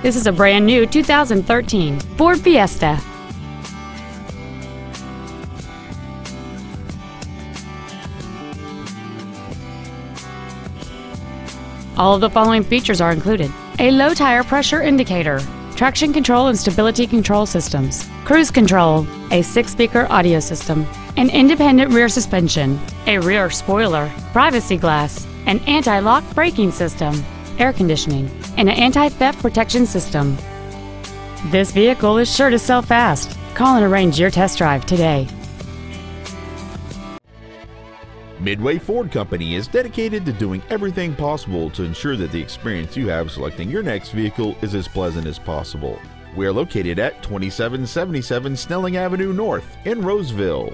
This is a brand new 2013 Ford Fiesta. All of the following features are included. A low tire pressure indicator, traction control and stability control systems, cruise control, a six-speaker audio system, an independent rear suspension, a rear spoiler, privacy glass, an anti-lock braking system, air conditioning, and an anti-theft protection system. This vehicle is sure to sell fast. Call and arrange your test drive today. Midway Ford Company is dedicated to doing everything possible to ensure that the experience you have selecting your next vehicle is as pleasant as possible. We are located at 2777 Snelling Avenue North in Roseville.